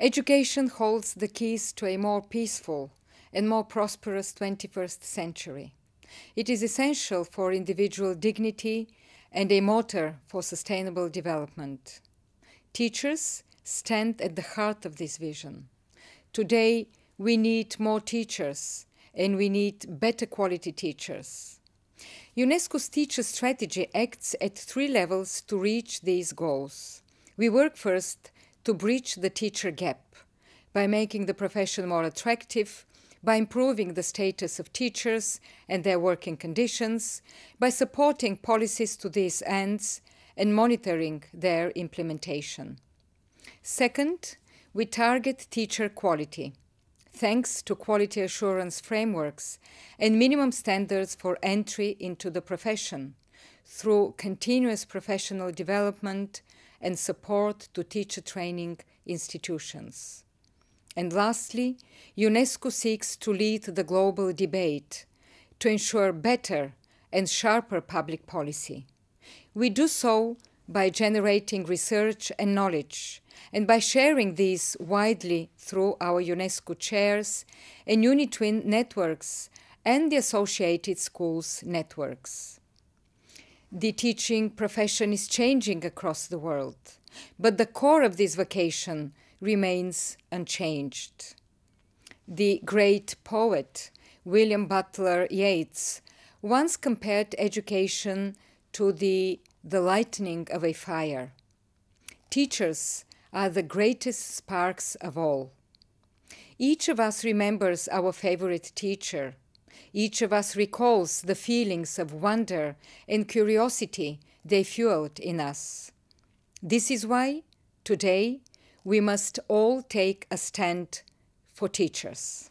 Education holds the keys to a more peaceful and more prosperous 21st century. It is essential for individual dignity and a motor for sustainable development. Teachers stand at the heart of this vision. Today, we need more teachers and we need better quality teachers. UNESCO's teacher strategy acts at three levels to reach these goals. We work first to bridge the teacher gap by making the profession more attractive, by improving the status of teachers and their working conditions, by supporting policies to these ends, and monitoring their implementation. Second, we target teacher quality thanks to quality assurance frameworks and minimum standards for entry into the profession through continuous professional development and support to teacher training institutions. And lastly, UNESCO seeks to lead the global debate to ensure better and sharper public policy. We do so by generating research and knowledge, and by sharing these widely through our UNESCO chairs and UniTwin networks and the associated schools networks. The teaching profession is changing across the world, but the core of this vocation remains unchanged. The great poet William Butler Yeats once compared education to the the lightning of a fire. Teachers are the greatest sparks of all. Each of us remembers our favorite teacher. Each of us recalls the feelings of wonder and curiosity they fueled in us. This is why, today, we must all take a stand for teachers.